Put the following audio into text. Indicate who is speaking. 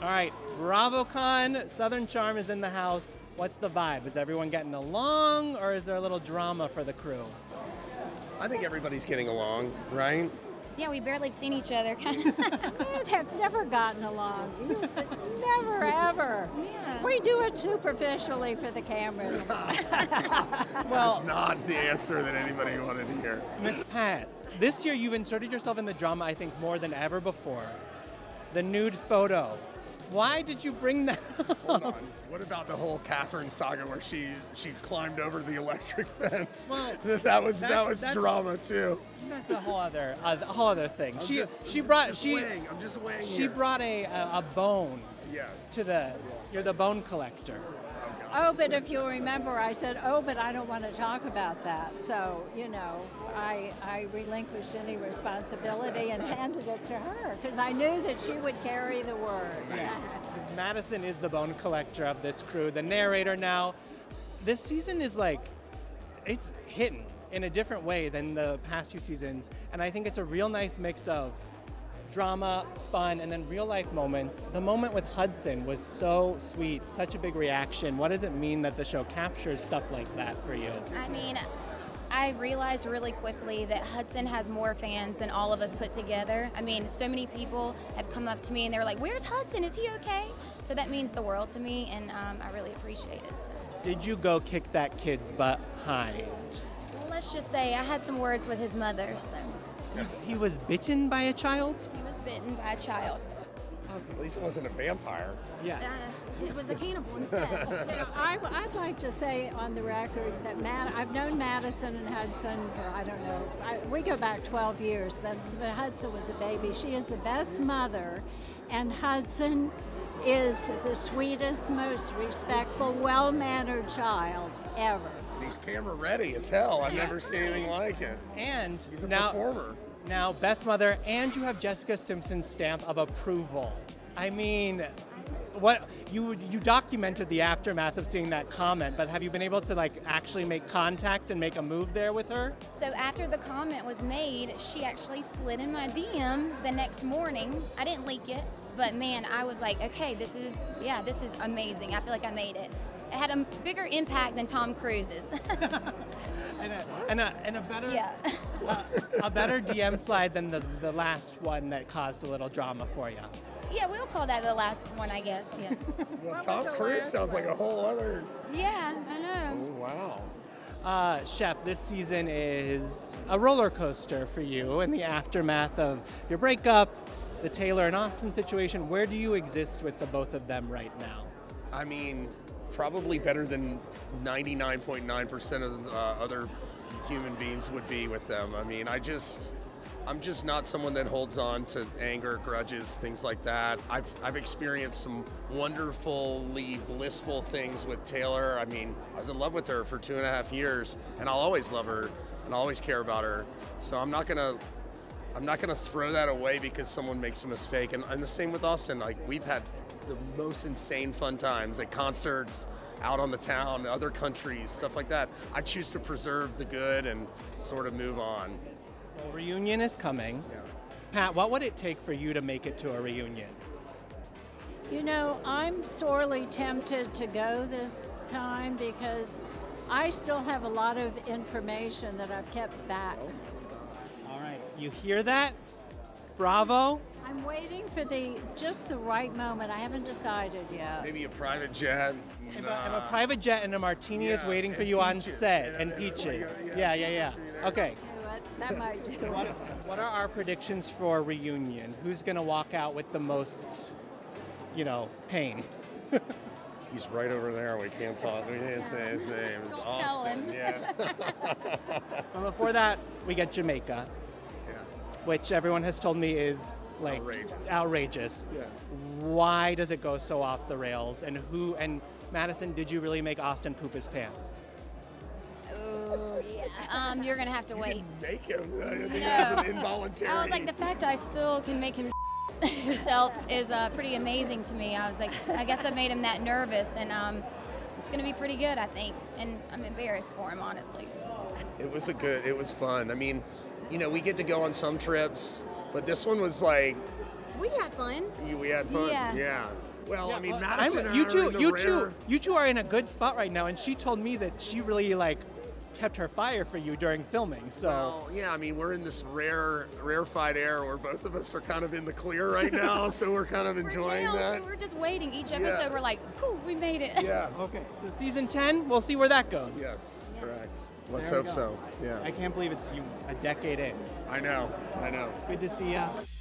Speaker 1: All right, BravoCon, Southern Charm is in the house. What's the vibe? Is everyone getting along, or is there a little drama for the crew?
Speaker 2: I think everybody's getting along, right?
Speaker 3: Yeah, we barely have seen each other. Kind of.
Speaker 4: We have never gotten along. Never, ever.
Speaker 3: Yeah.
Speaker 4: We do it superficially for the cameras.
Speaker 1: Well,
Speaker 2: That's not the answer that anybody wanted to hear.
Speaker 1: Miss Pat, this year you've inserted yourself in the drama, I think, more than ever before. The nude photo. Why did you bring that?
Speaker 2: Hold on. What about the whole Kathryn saga where she she climbed over the electric fence?
Speaker 1: Well,
Speaker 2: that was that was drama too.
Speaker 1: That's a whole other, a whole other thing.
Speaker 2: I'm
Speaker 1: she
Speaker 2: just-
Speaker 1: she brought she
Speaker 2: weighing, I'm just weighing
Speaker 1: she
Speaker 2: here.
Speaker 1: brought a, a a bone
Speaker 2: Yes.
Speaker 1: to the. You're the bone collector.
Speaker 4: Oh, but if you'll remember, I said, oh, but I don't want to talk about that. So, you know, I, I relinquished any responsibility and handed it to her because I knew that she would carry the word. Yes.
Speaker 1: Madison is the bone collector of this crew, the narrator now. This season is like, it's hitting in a different way than the past few seasons, and I think it's a real nice mix of drama, fun, and then real life moments. The moment with Hudson was so sweet, such a big reaction. What does it mean that the show captures stuff like that for you?
Speaker 3: I mean, I realized really quickly that Hudson has more fans than all of us put together. I mean, so many people have come up to me and they were like, "Where's Hudson? Is he okay?" So that means the world to me, and um, I really appreciate it. So.
Speaker 1: Did you go kick that kid's butt behind?
Speaker 3: Well, let's just say I had some words with his mother, so
Speaker 1: He was bitten by a child?
Speaker 3: he was bitten by a child.
Speaker 2: At least it wasn't a vampire.
Speaker 1: Yes.
Speaker 3: Uh, it was a cannibal instead.
Speaker 4: You know, I, I'd like to say on the record that Matt, I've known Madison and Hudson for, I don't know, I, we go back 12 years, but, but Hudson was a baby. She is the best mother, and Hudson is the sweetest, most respectful, well mannered child ever.
Speaker 2: He's camera ready as hell. I've never seen anything like it.
Speaker 1: And
Speaker 2: He's a
Speaker 1: now,
Speaker 2: performer.
Speaker 1: Now, best mother, and you have Jessica Simpson's stamp of approval. I mean, what you you documented the aftermath of seeing that comment, but have you been able to like actually make contact and make a move there with her?
Speaker 3: So after the comment was made, she actually slid in my DM the next morning. I didn't leak it, but man, I was like, okay, this is yeah, this is amazing. I feel like I made it. It had a bigger impact than Tom Cruise's.
Speaker 1: And a, and a, better
Speaker 3: yeah.
Speaker 1: a better DM slide than the, the last one that caused a little drama for you.
Speaker 3: Yeah, we'll call that the last one, I guess. Yes.
Speaker 2: Well, Tom Cruise sounds like a whole other.
Speaker 3: yeah, I know.
Speaker 2: Oh wow.
Speaker 1: Uh, Shep, this season is a roller coaster for you in the aftermath of your breakup, the Taylor and Austen situation. Where do you exist with the both of them right now?
Speaker 2: I mean, probably better than 99.9% of uh, other human beings would be with them. I mean, I just, I'm just not someone that holds on to anger, grudges, things like that. I've, I've experienced some wonderfully blissful things with Taylor. I mean, I was in love with her for two and a half years, and I'll always love her and I'll always care about her. So I'm not gonna I'm not to throw that away because someone makes a mistake. And, and the same with Austen. Like, we've had the most insane fun times at concerts, out on the town, other countries, stuff like that. I choose to preserve the good and sort of move on.
Speaker 1: Well, reunion is coming.
Speaker 2: Yeah.
Speaker 1: Pat, what would it take for you to make it to a reunion?
Speaker 4: You know, I'm sorely tempted to go this time because I still have a lot of information that I've kept back.
Speaker 1: All right, you hear that? Bravo.
Speaker 4: I'm waiting for the just the right moment. I haven't decided yet.
Speaker 2: Maybe a private jet.
Speaker 1: If a, if a private jet and a martini is waiting for
Speaker 2: and
Speaker 1: you on set,
Speaker 2: Yeah,
Speaker 1: and peaches.
Speaker 2: yeah,
Speaker 1: Yeah,
Speaker 2: yeah.
Speaker 1: yeah, yeah. Okay.
Speaker 4: What? That might do
Speaker 1: What, what are our predictions for a reunion? Who's going to walk out with the most, you know, pain?
Speaker 2: He's right over there. We can't talk. We can't say his name. It's
Speaker 3: Don't tell
Speaker 2: Austen.
Speaker 3: him.
Speaker 2: Yeah.
Speaker 1: Well, before that, we get Jamaica,
Speaker 2: yeah.
Speaker 1: Which everyone has told me is like
Speaker 2: Outrageous.
Speaker 1: outrageous.
Speaker 2: Yeah.
Speaker 1: Why does it go so off the rails? And who? And Madison, did you really make Austen poop his pants?
Speaker 3: Oh yeah. Um, you're gonna have to wait.
Speaker 2: Make him. I think
Speaker 3: No.
Speaker 2: that was an involuntary.
Speaker 3: I was like, the fact I still can make him himself is uh, pretty amazing to me. I was like, I guess I made him that nervous, and um, it's gonna be pretty good, I think. And I'm embarrassed for him, honestly.
Speaker 2: It was a good. It was fun. I mean, you know, we get to go on some trips, but this one was like
Speaker 3: We had fun.
Speaker 2: we had fun.
Speaker 3: Yeah.
Speaker 2: Yeah. Well, I mean,
Speaker 1: I'm-
Speaker 2: Madison and I
Speaker 1: you
Speaker 2: are
Speaker 1: two, you
Speaker 2: rare-
Speaker 1: two, you two are in a good spot right now, and she told me that she really like kept her fire for you during filming. So
Speaker 2: Well, yeah, I mean, we're in this rare, rarefied air where both of us are kind of in the clear right now, so we're kind of
Speaker 3: We're
Speaker 2: enjoying
Speaker 3: down,
Speaker 2: that.
Speaker 3: We're just waiting. Each
Speaker 2: Yeah.
Speaker 3: episode, we're like, Whew, we made it.
Speaker 2: Yeah.
Speaker 1: okay, so season ten, we'll see where that goes.
Speaker 2: Yes, correct. Let's
Speaker 1: There
Speaker 2: hope so. Yeah.
Speaker 1: I can't believe it's you a decade in.
Speaker 2: I know. I know.
Speaker 1: Good to see you.